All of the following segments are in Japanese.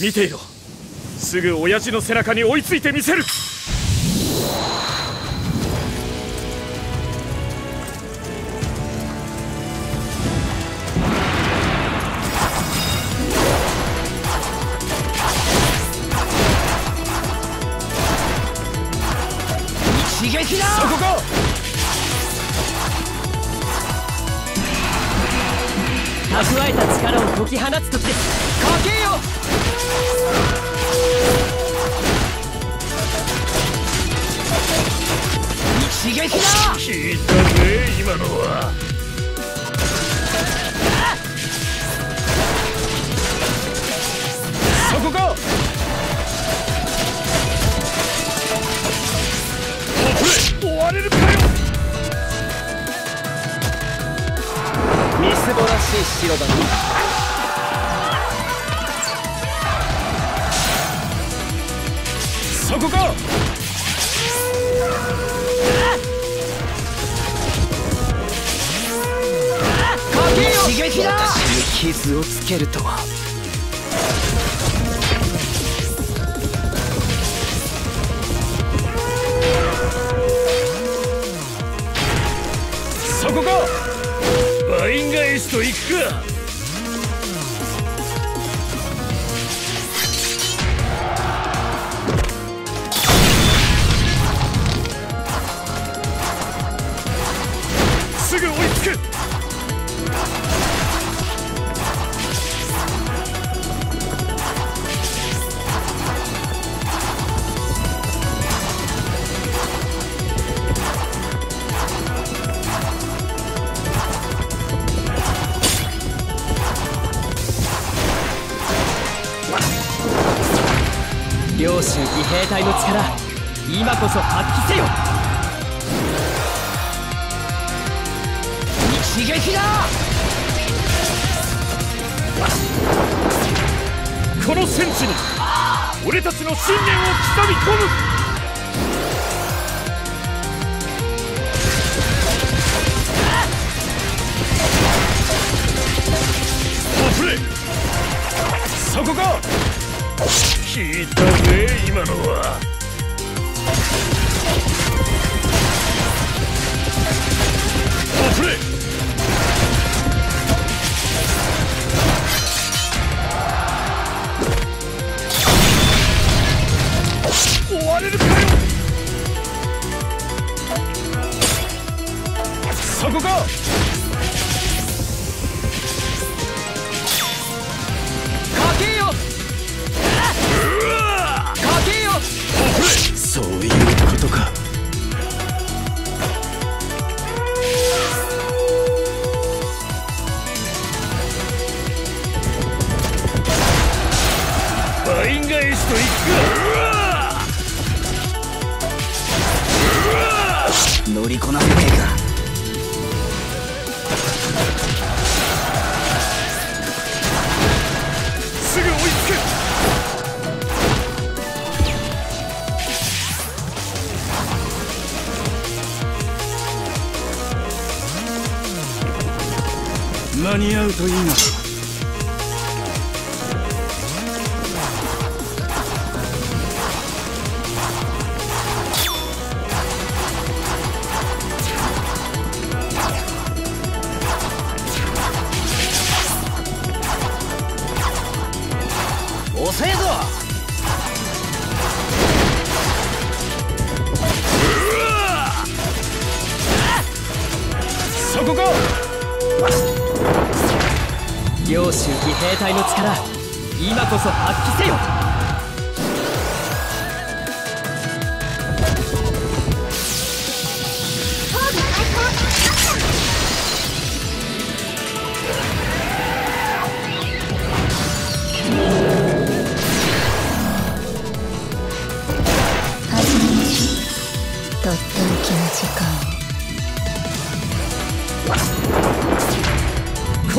見ていろ。すぐ親父の背中に追いついてみせる。そこか！蓄えた力を解き放つ時です。かけよ一撃だ聞いたぜ今のはそこかおれ追われるかよみすぼらしい城だなこかかけよ一撃だ。私に傷をつけるとは。そこか。バインガエスト行くか義兵隊の力今こそ発揮せよ。一撃だ！この戦地に俺たちの信念を刻み込む。オプレイそこか！聞いたぜ今のは。オプレイ追われるかよ。そこか。間に合うといいな遅えぞ。そこか領州義兵隊の力今こそ発揮せよ。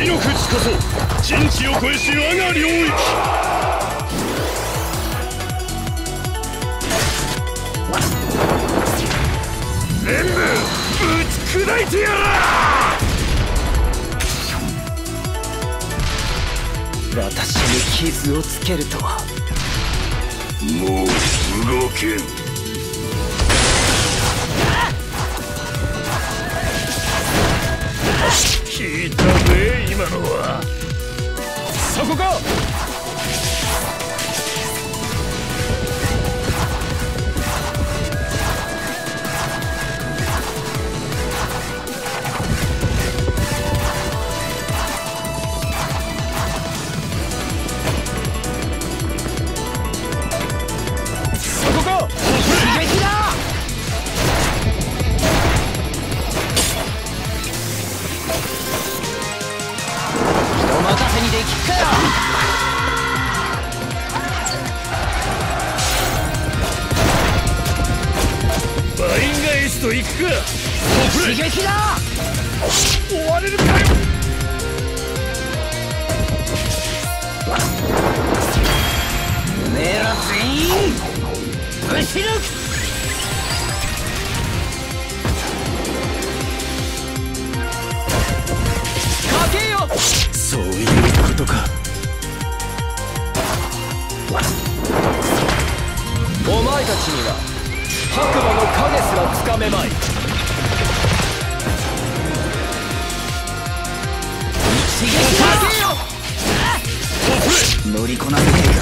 死の淵こそ人知を超えし我が領域。全部ぶち砕いてやら私に傷をつけるとは。もう動けん今のは。そこか！刺激だ。終われるかよ。全員ぶち抜く。かけよ。そういうことか。お前たちには白馬の影すらつかめまい乗りこなせていく